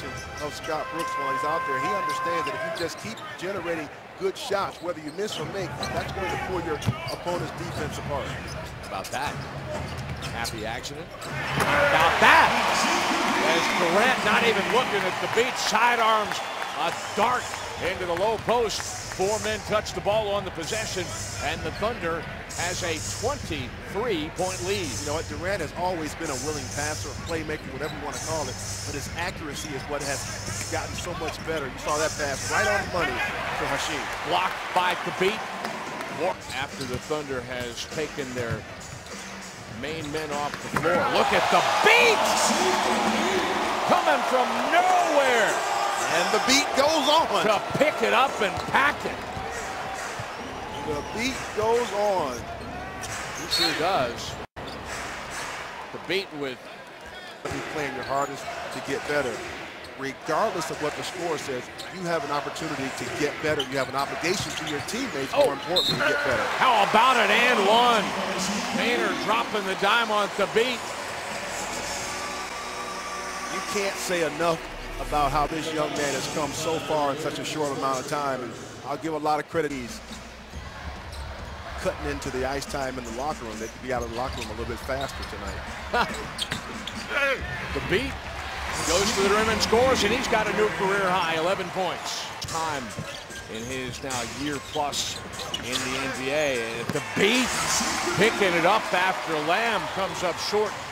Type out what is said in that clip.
watching of Scott Brooks while he's out there. He understands that if you just keep generating good shots, whether you miss or make, that's going to pull your opponent's defense apart. About that. Happy accident. About that. As Durant not even looking at Thabeet, sidearms a dart into the low post. Four men touch the ball on the possession, and the Thunder has a 23-point lead. You know what? Durant has always been a willing passer, a playmaker, whatever you want to call it, but his accuracy is what has gotten so much better. You saw that pass right on the money to Hasheem. Blocked by Thabeet. After the Thunder has taken their main men off the floor. Look at the beat! Coming from nowhere. And the beat goes on. To pick it up and pack it. The beat goes on. He sure does. The beat with... You're playing your hardest to get better. Regardless of what the score says, you have an opportunity to get better. You have an obligation to your teammates, oh. more importantly, to get better. How about it, and one. Painter dropping the dime on Thabeet. You can't say enough about how this young man has come so far in such a short amount of time. And I'll give a lot of credit. He's cutting into the ice time in the locker room. They could be out of the locker room a little bit faster tonight. Thabeet goes to the rim and scores, and he's got a new career high, 11 points. Time in his now year plus in the NBA. And the beat picking it up after Lamb comes up short.